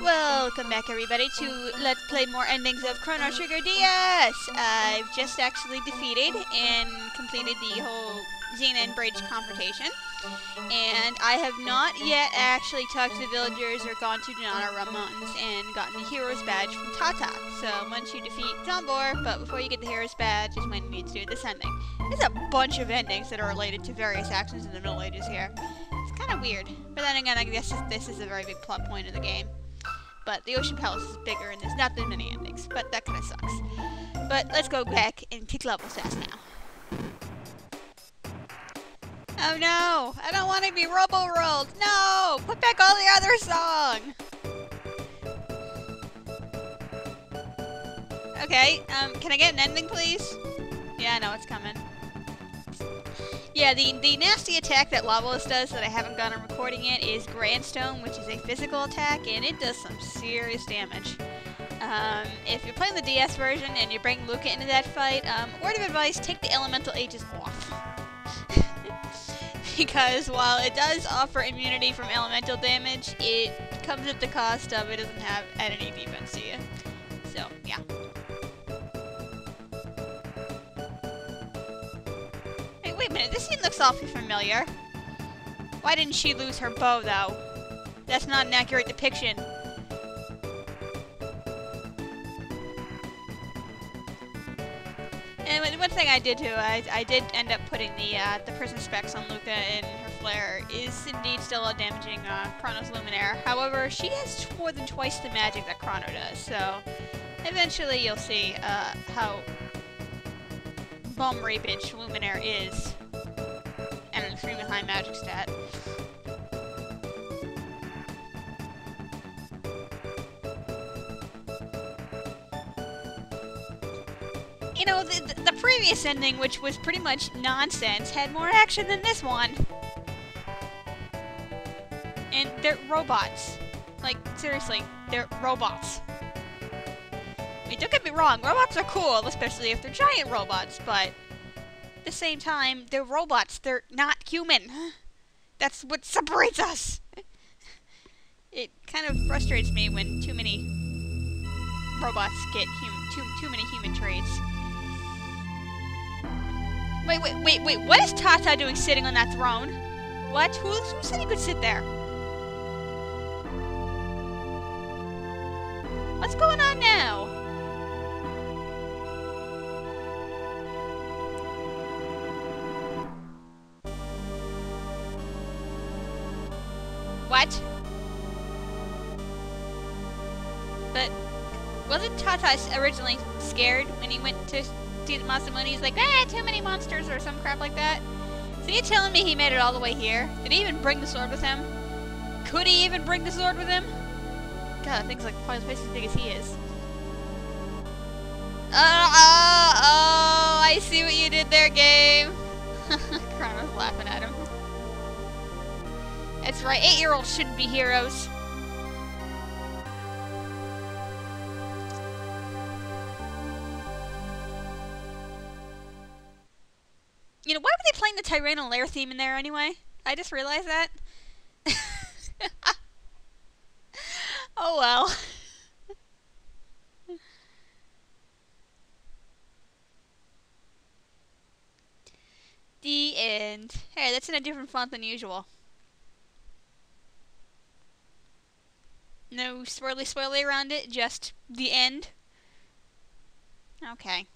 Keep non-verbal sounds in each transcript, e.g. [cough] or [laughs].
Welcome back everybody to Let's Play more endings of Chrono Trigger DS! I've just actually defeated and completed the whole Zenan Bridge confrontation. And I have not yet actually talked to the villagers or gone to Denadoro Mountains and gotten the Hero's Badge from Tata. So once you defeat Zombor, but before you get the Hero's Badge is when you need to do this ending. There's a bunch of endings that are related to various actions in the Middle Ages here. It's kind of weird. But then again, I guess this is a very big plot point of the game. But the Ocean Palace is bigger and there's not that many endings. But that kind of sucks. But let's go back and kick levels ass now. Oh no! I don't want to be Robo Rolled! No! Put back all the other song! Okay, um, can I get an ending please? Yeah, I know it's coming. Yeah, the, the nasty attack that Lavalos does that I haven't gotten recording yet is Grandstone, which is a physical attack, and it does some serious damage. Um, if you're playing the DS version and you bring Lucca into that fight, um, word of advice, take the Elemental ages off. Because while it does offer immunity from elemental damage, it comes at the cost of it doesn't have any defense to you. So, yeah. Hey, wait a minute, this scene looks awfully familiar. Why didn't she lose her bow, though? That's not an accurate depiction. One thing I did too, I, I did end up putting the uh, the Prism Specs on Lucca and her flare is indeed still a damaging uh, Chrono's Luminaire. However, she has more than twice the magic that Chrono does, so eventually you'll see uh, how bomb rapage Luminaire is and an extremely high magic stat. You know, the, the, previous ending, which was pretty much nonsense, had more action than this one. And they're robots. Like, seriously, they're robots. I mean, don't get me wrong, robots are cool, especially if they're giant robots, but at the same time, they're robots. They're not human. That's what separates us. it kind of frustrates me when too many robots get hum too, too many human traits. Wait, wait, wait, wait, what is Tata doing sitting on that throne? What? Who, who said he could sit there? What's going on now? What? But wasn't Tata originally scared when he went to Masamune? He's like, ah, too many monsters or some crap like that. So you telling me he made it all the way here? Did he even bring the sword with him? Could he even bring the sword with him? God, things like twice as big as he is. Oh, oh, oh, I see what you did there, game. [laughs] Chrono's laughing at him. That's right, eight-year-olds shouldn't be heroes. You know, why were they playing the Tyranno Lair theme in there anyway? I just realized that. [laughs] oh well. [laughs] the end. Hey, that's in a different font than usual. No swirly swirly around it, just the end. Okay.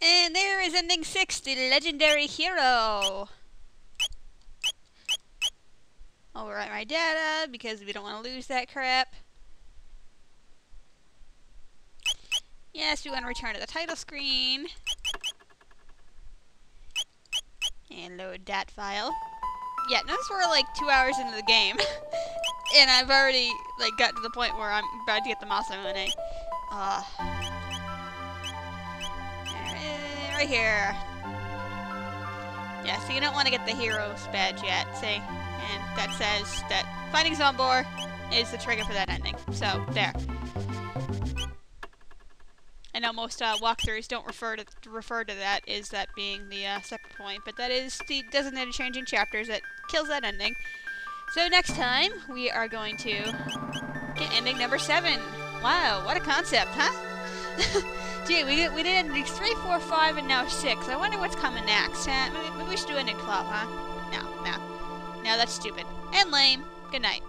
And there is ending 6, the legendary hero. Overwrite my data because we don't want to lose that crap. Yes, we want to return to the title screen. And load that file. Yeah, notice we're like two hours into the game. [laughs] and I've already like got to the point where I'm about to get the Masamune. Ah. Right here. Yeah, so you don't want to get the hero's badge yet, see? And that says that finding Zombor is the trigger for that ending. So, there. I know most uh, walkthroughs don't refer to refer to that as that being the uh, second point, but that is the designated changing chapters that kills that ending. So next time, we are going to get ending number seven. Wow, what a concept, huh? [laughs] Gee, we did, we did three, four, five, and now six. I wonder what's coming next. Uh, maybe, maybe we should do ending 12, huh? No, no. No, that's stupid. And lame. Good night.